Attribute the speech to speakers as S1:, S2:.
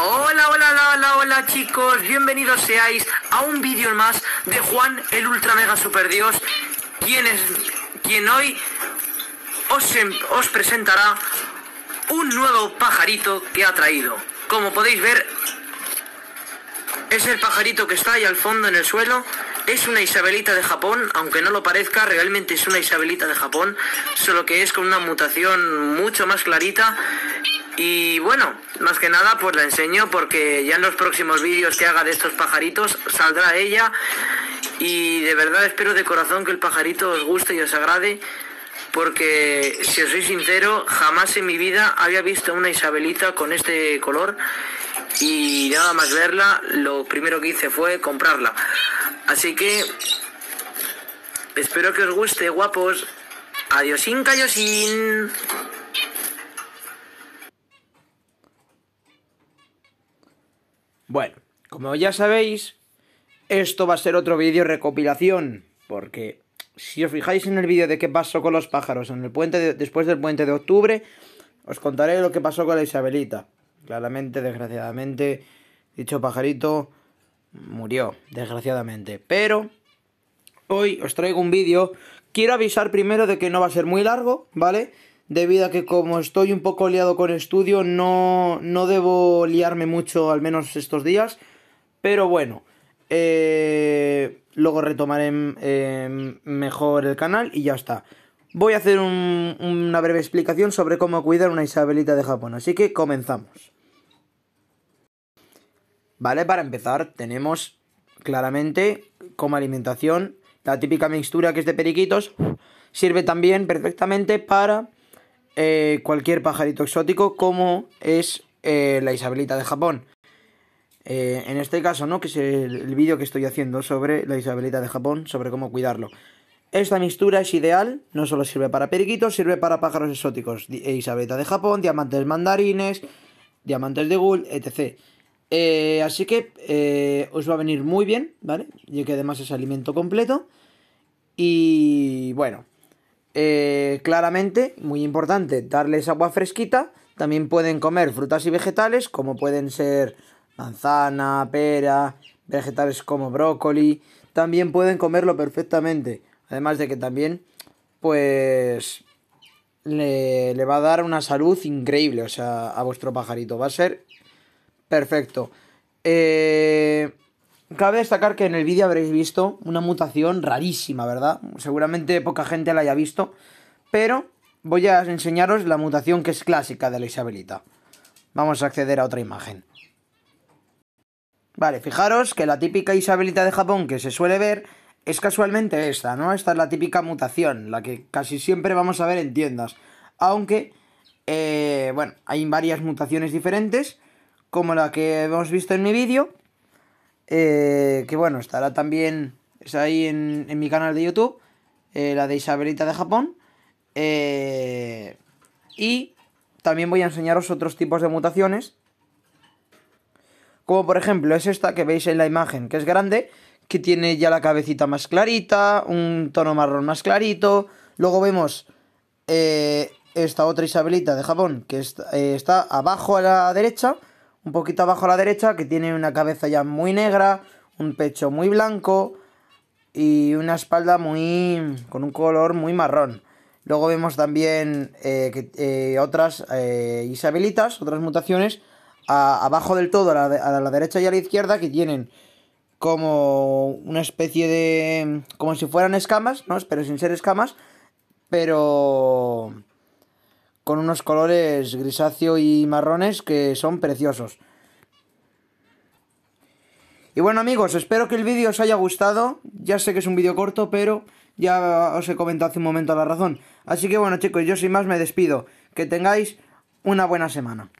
S1: Hola, hola, hola, hola, chicos, bienvenidos seáis a un vídeo más de Juan el Ultra Mega Super Dios, quien, es, quien hoy os, em, os presentará un nuevo pajarito que ha traído. Como podéis ver, es el pajarito que está ahí al fondo en el suelo. Es una Isabelita de Japón, aunque no lo parezca, realmente es una Isabelita de Japón, solo que es con una mutación mucho más clarita. Y bueno, más que nada pues la enseño porque ya en los próximos vídeos que haga de estos pajaritos saldrá ella. Y de verdad espero de corazón que el pajarito os guste y os agrade. Porque si os soy sincero, jamás en mi vida había visto una Isabelita con este color y nada más verla, lo primero que hice fue comprarla. Así que espero que os guste, guapos. Adiosín, callosin.
S2: Bueno, como ya sabéis, esto va a ser otro vídeo recopilación, porque si os fijáis en el vídeo de qué pasó con los pájaros en el puente de- después del puente de octubre, os contaré lo que pasó con la Isabelita. Claramente, desgraciadamente, dicho pajarito murió, desgraciadamente. Pero hoy os traigo un vídeo. Quiero avisar primero de que no va a ser muy largo, ¿vale? Debido a que como estoy un poco liado con estudio, no, no debo liarme mucho, al menos estos días. Pero bueno, eh, luego retomaré eh, mejor el canal y ya está. Voy a hacer un- una breve explicación sobre cómo cuidar una Isabelita de Japón, así que comenzamos. Vale, para empezar tenemos claramente como alimentación la típica mixtura que es de periquitos. Sirve también perfectamente para eh, cualquier pajarito exótico como es eh, la Isabelita de Japón. Eh, en este caso, ¿no? Que es el, el vídeo que estoy haciendo sobre la Isabelita de Japón, sobre cómo cuidarlo. Esta mixtura es ideal, no solo sirve para periquitos, sirve para pájaros exóticos. Isabelita de Japón, diamantes mandarines, diamantes de gul, etc. Así que os va a venir muy bien, ¿vale? Ya que además es alimento completo. Y bueno, eh, claramente, muy importante, darles agua fresquita. También pueden comer frutas y vegetales, como pueden ser manzana, pera, vegetales como brócoli. También pueden comerlo perfectamente. Además de que también, pues, le, va a dar una salud increíble, o sea, a vuestro pajarito. Va a ser perfecto. Eh, Cabe destacar que en el vídeo habréis visto una mutación rarísima, ¿verdad? Seguramente poca gente la haya visto, pero voy a enseñaros la mutación que es clásica de la Isabelita. Vamos a acceder a otra imagen. Vale, fijaros que la típica Isabelita de Japón que se suele ver es casualmente esta, ¿no? Esta es la típica mutación, la que casi siempre vamos a ver en tiendas. Aunque, eh, bueno, hay varias mutaciones diferentes, como la que hemos visto en mi vídeo, eh, que bueno, estará también es ahí en, en mi canal de YouTube, eh, la de Isabelita de Japón. eh, y también voy a enseñaros otros tipos de mutaciones. Como por ejemplo es esta que veis en la imagen, que es grande, que tiene ya la cabecita más clarita, un tono marrón más clarito. Luego vemos eh, esta otra Isabelita de Japón, que eh, está abajo a la derecha, un poquito abajo a la derecha, que tiene una cabeza ya muy negra, un pecho muy blanco y una espalda muy con un color muy marrón. Luego vemos también eh, que, eh, otras eh, Isabelitas, otras mutaciones, abajo del todo, a la, a la derecha y a la izquierda, que tienen como una especie de... como si fueran escamas, ¿no? Pero sin ser escamas, pero con unos colores grisáceo y marrones que son preciosos. Y bueno amigos, espero que el vídeo os haya gustado. Ya sé que es un vídeo corto, pero ya os he comentado hace un momento la razón. Así que bueno chicos, yo sin más me despido. Que tengáis una buena semana.